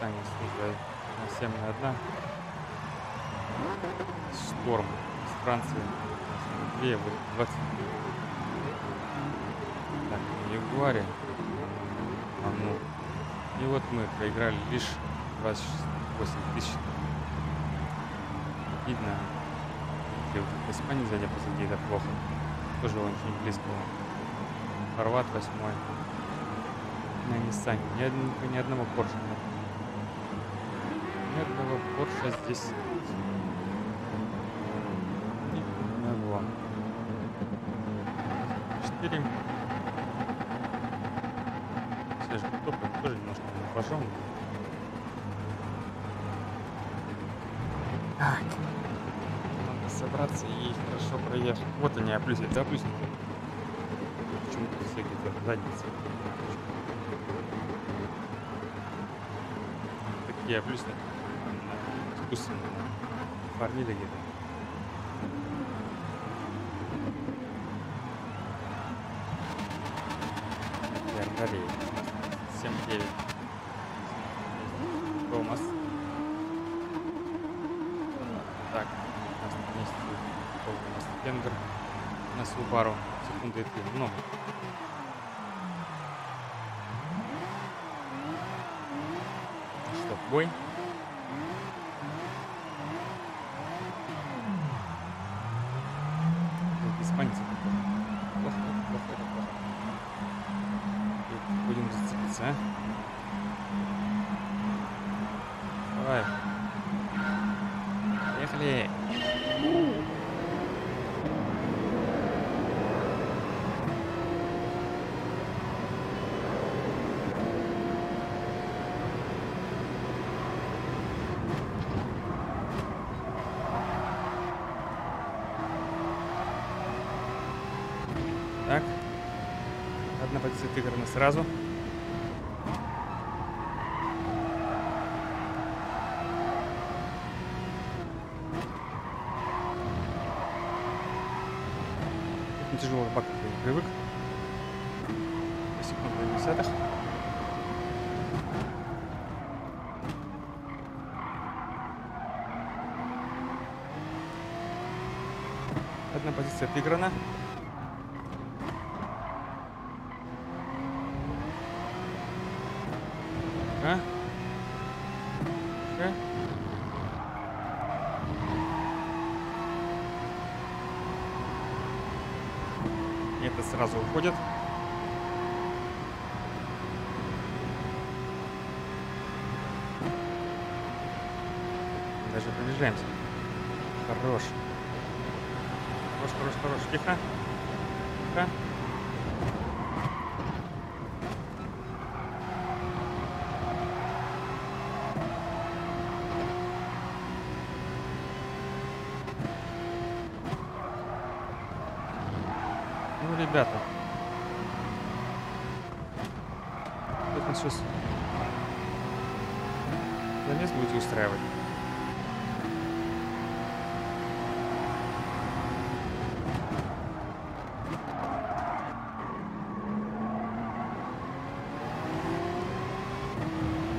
Британия служба на 7 на 1. Шторм из Франции. 2, 20. Так, Ягуаре. А ну. И вот мы проиграли лишь 28 тысяч. Видно. В Испании сзади позади это плохо. Тоже очень близко. Хорват восьмой. На Ниссане. Ни, ни одного Порше нет. Ни одного Порше здесь ни одного. Четыре. Свежий топлив тоже немножко пожжем. Так. Надо собраться и хорошо проехать. Вот они, оплюсить, да, оплюсники. Почему-то все где-то задницы. Такие оплюсники. Искусственно. Фармили где-то. Ярдарей. 7-9. Томас. Так, у нас на месте у нас Кенгер на Субару. Секунды три. Много. Ну Что, бой? Вот Испанцы. Плохо, плохо, плохо, это плохо. И Будем зацепиться, а? Давай. Поехали. Так. Одна позиция отыграна сразу. Очень тяжело бак привык. До секунды до десятых. Одна позиция отыграна. А? Э? Это сразу уходит. Даже приближаемся. Хорош. Хорош, хорош, хорош. Тихо. Тихо. Ну, ребята. Тут нас сейчас замес будете устраивать.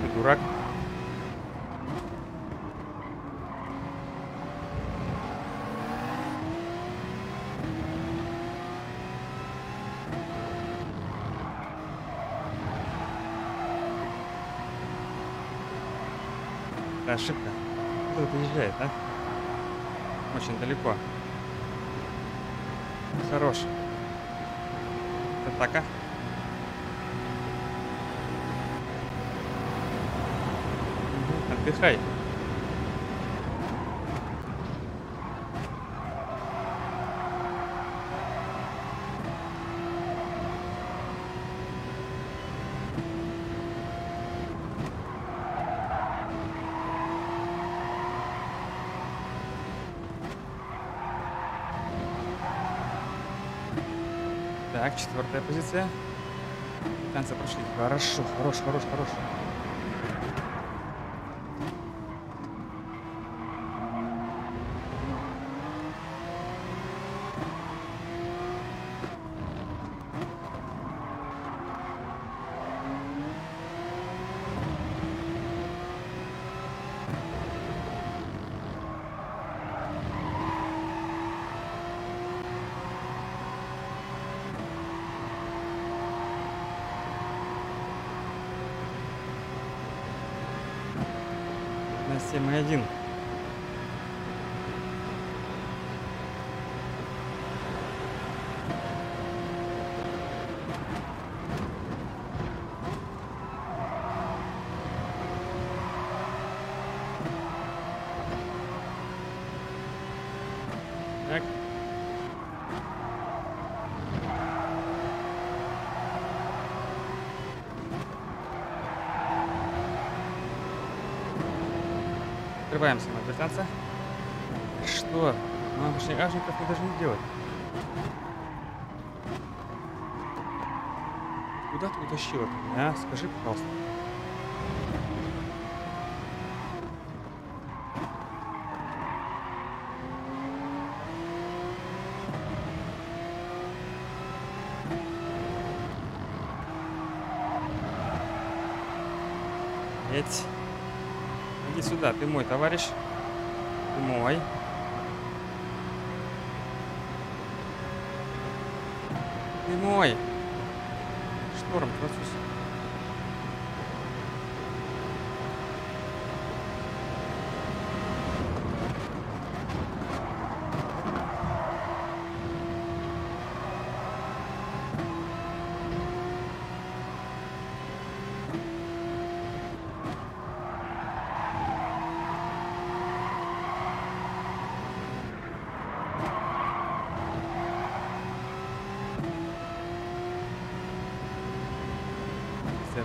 Ты дурак. Это ошибка. Кто приезжает, а? Очень далеко. Хорош. Атака. Мгм, Отдыхай. Так, четвертая позиция. Танцы прошли. Хорошо, хорош, хорош, хорош. На 7,1. Так. Открываемся на британца. Что? Ну, обычных ажников мы должны делать. Куда ты утащила меня, а? Скажи, пожалуйста. Ты мой товарищ. Ты мой. Ты мой.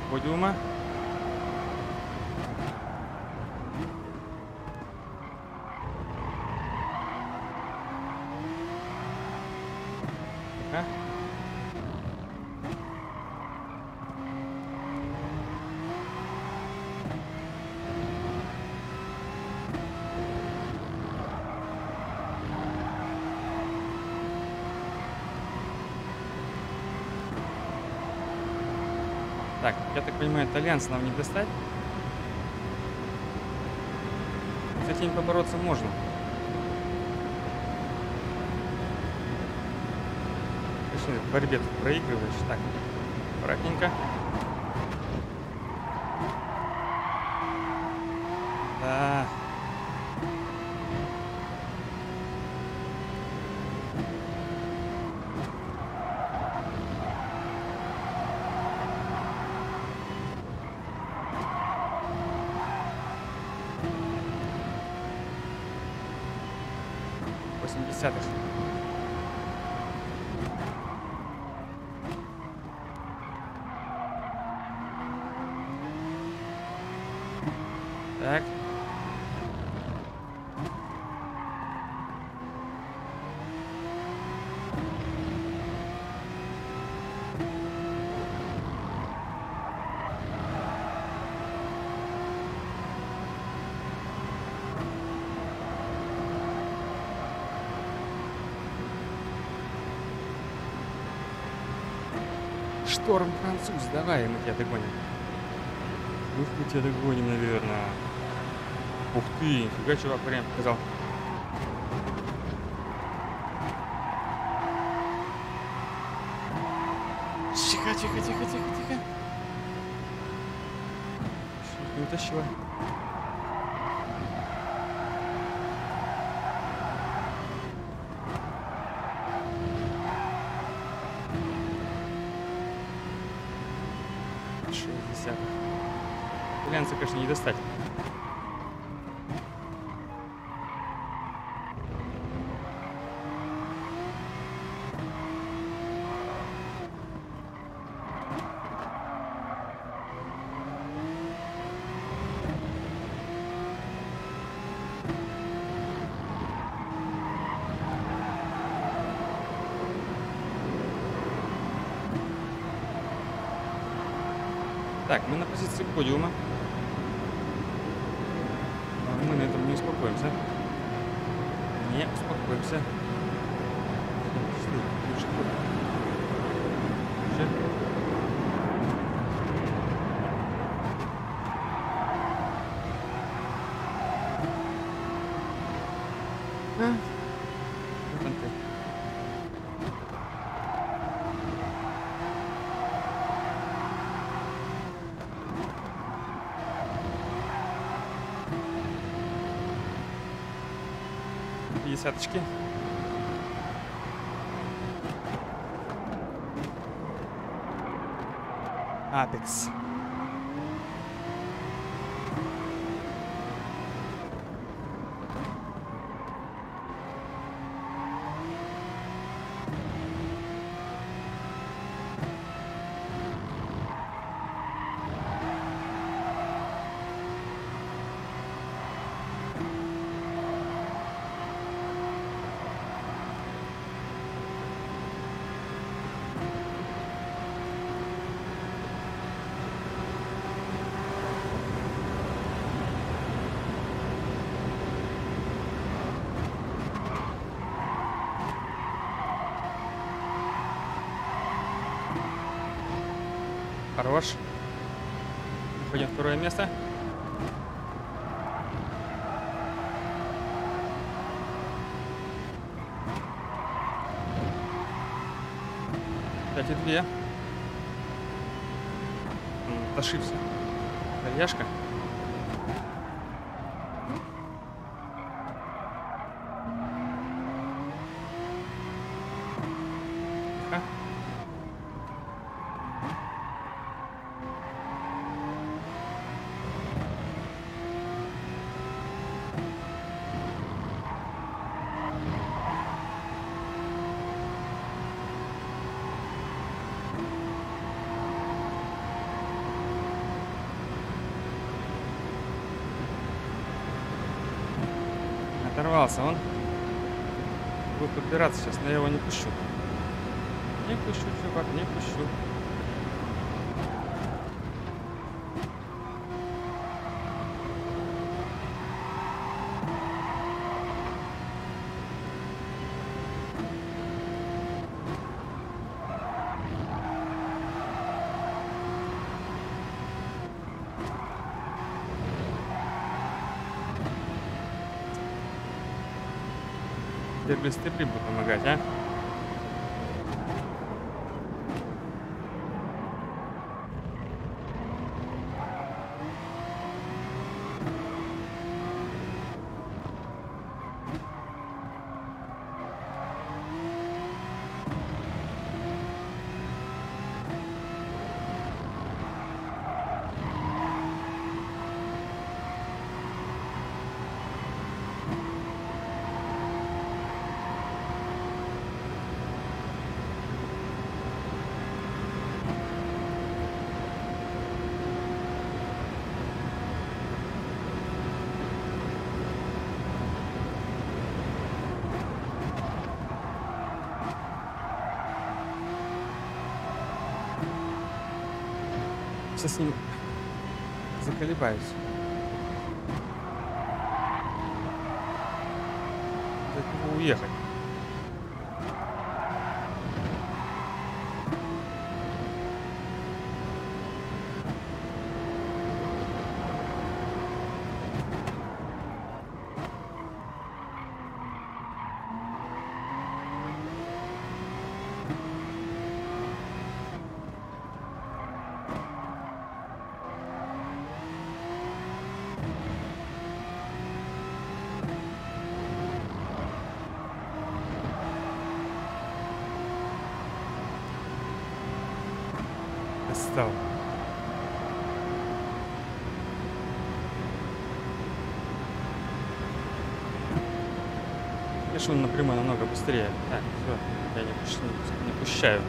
Vou de uma. Понимаю, итальянца нам не достать. С этим побороться можно. Точнее, в борьбе тут проигрываешь. Так, аккуратненько. Sates. Шторм француз, давай, мы тебя догоним. Мы тебя догоним, наверное. Ух ты, нифига, чувак время показал. 50. Глянца, конечно, не достать. 5 yo Десяточки. Апекс. Место. Пять и две. Ошибся. Кальяшка. Тихо. Оторвался он. Будет подбираться сейчас, но я его не пущу. Не пущу, чувак, не пущу. Теперь без буду помогать, а? Сейчас с ним заколебаюсь. От него уехать. Достал. Он напрямую намного быстрее. Так, все, я не, пущ- не пущаю.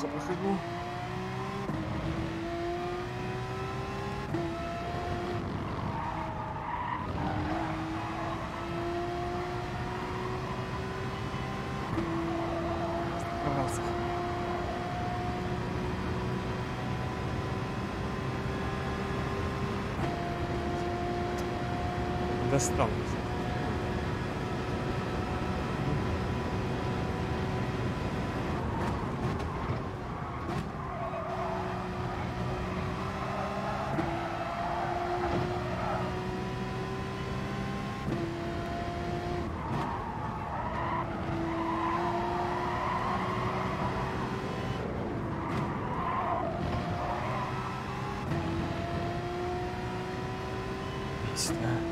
Плохо прохожу. Старался. Достал. 嗯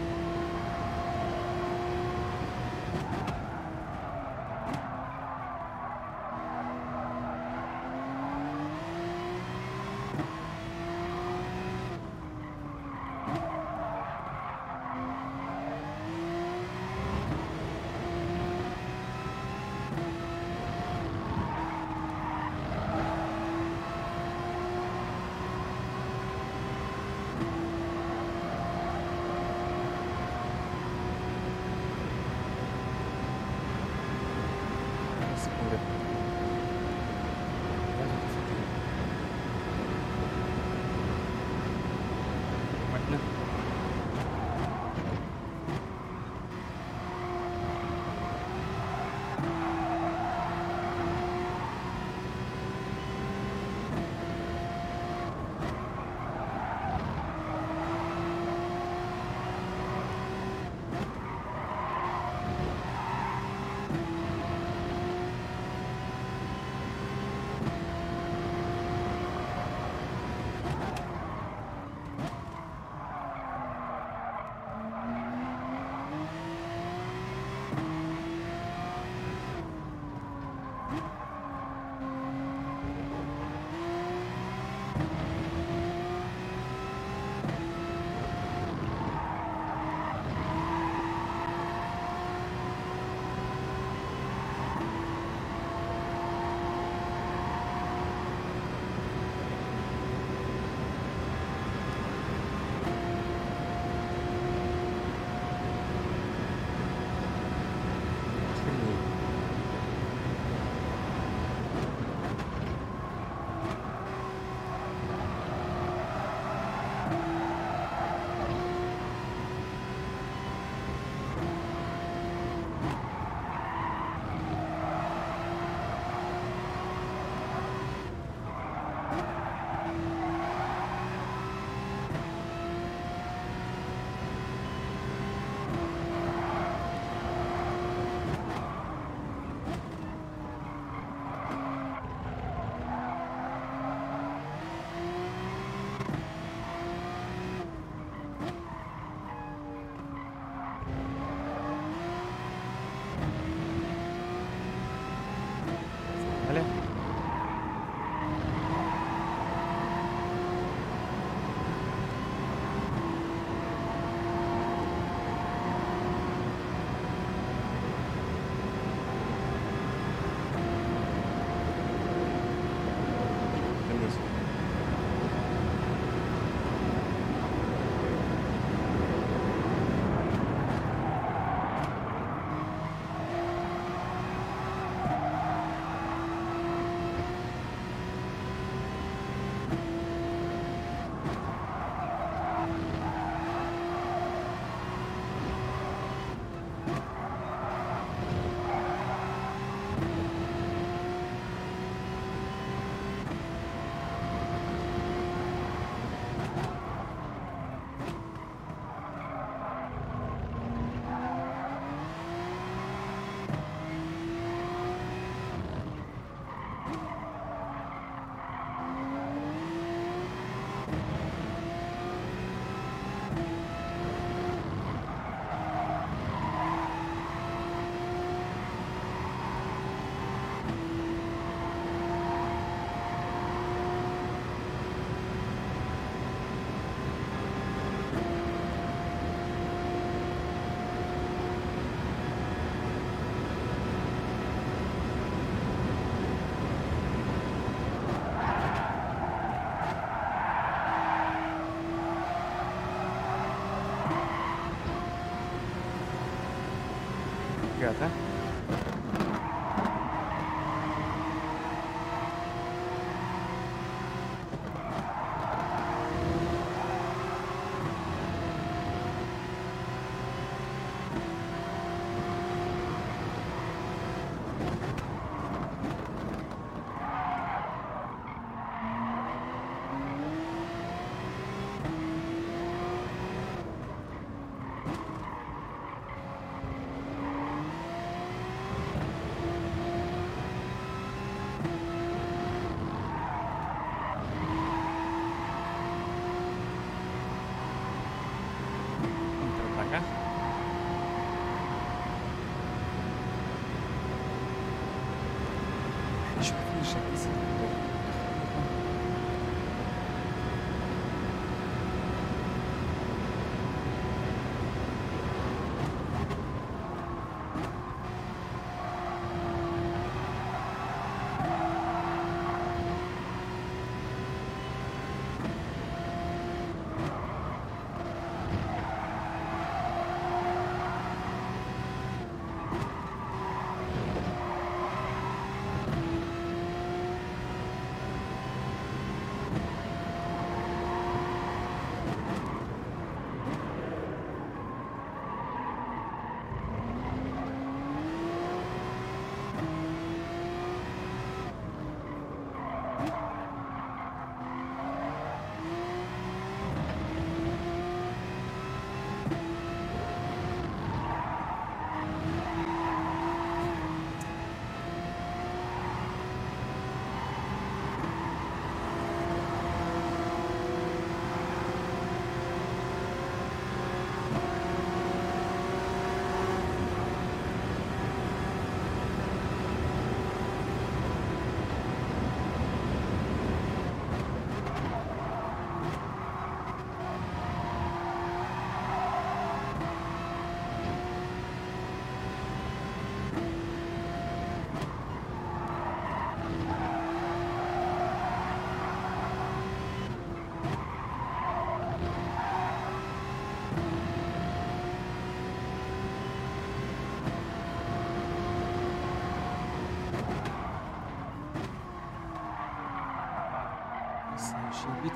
गया था।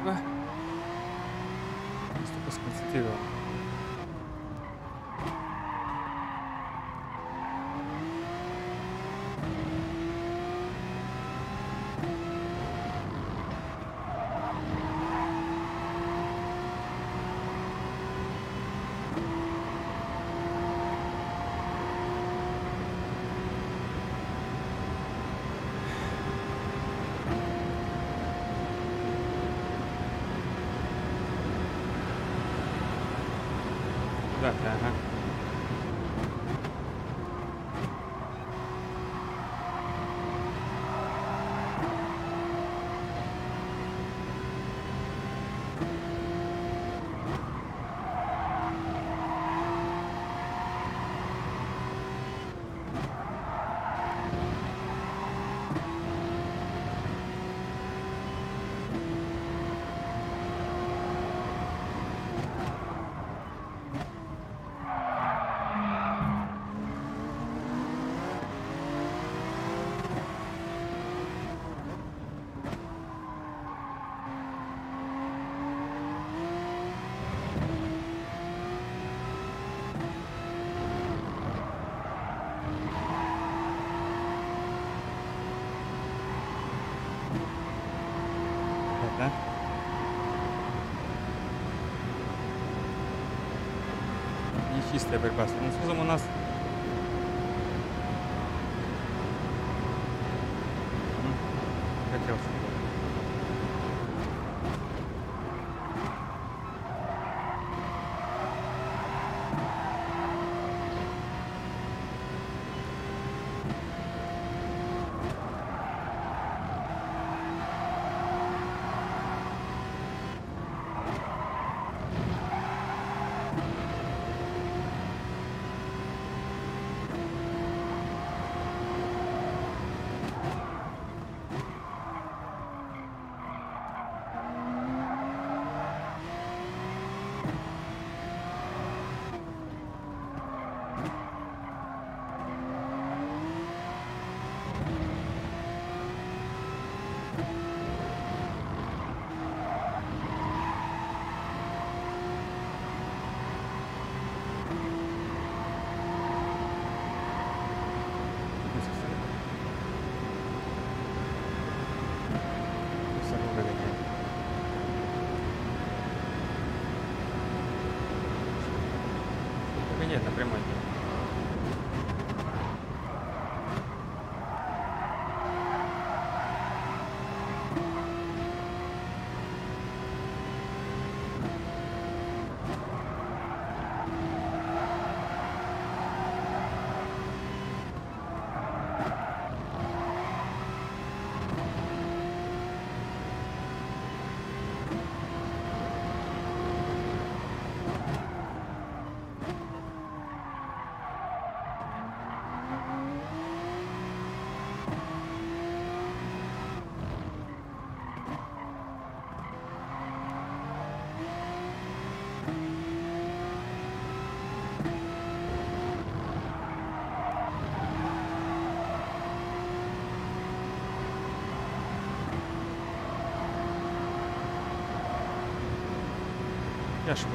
你。Нечистая борьба. С французом у нас Я ж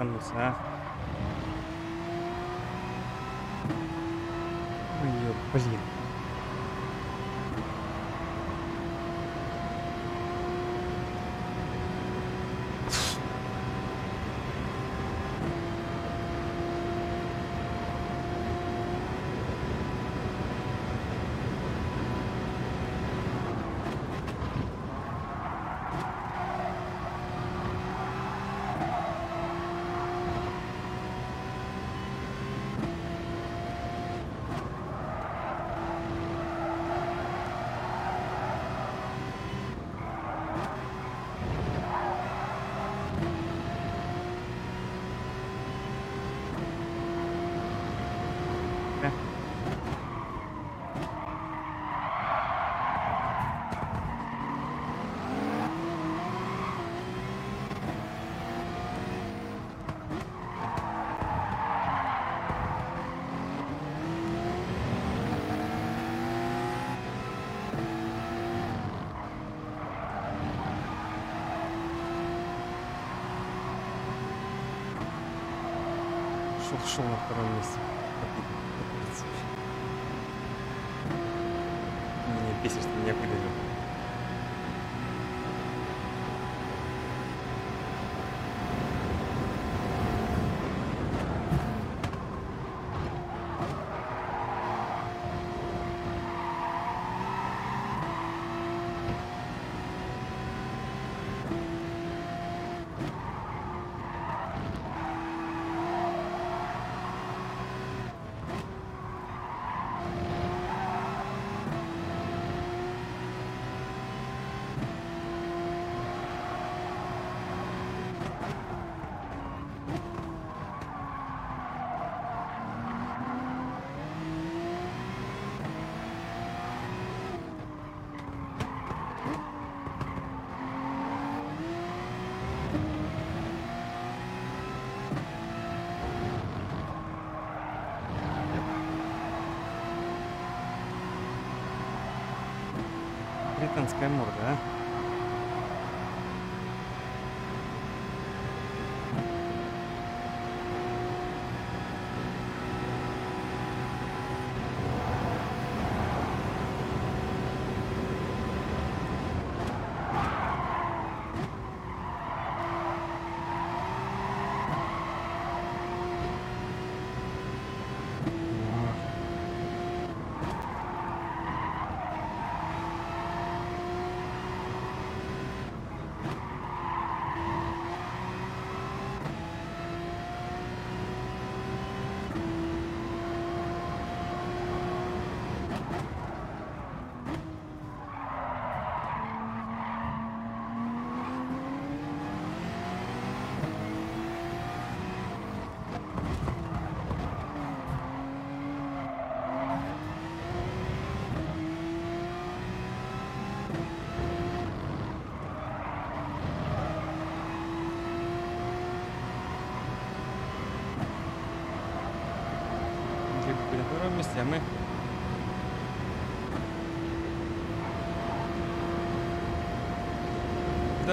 Что ты втором месте. Меня бесит, что меня. que hemos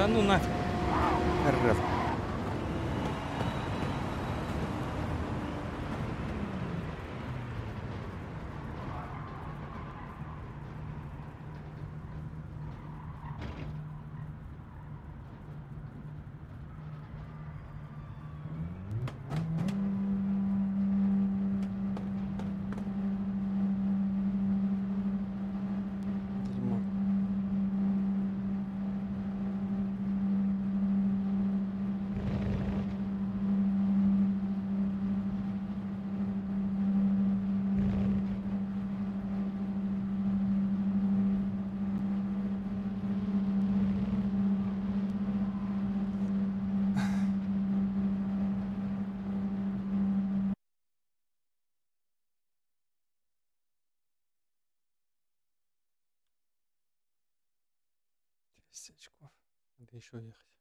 ну нафиг. 10. Надо еще ехать.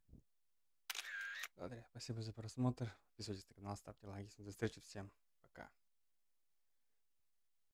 Ладно, спасибо за просмотр. Подписывайтесь на канал, ставьте лайки. До встречи всем. Пока.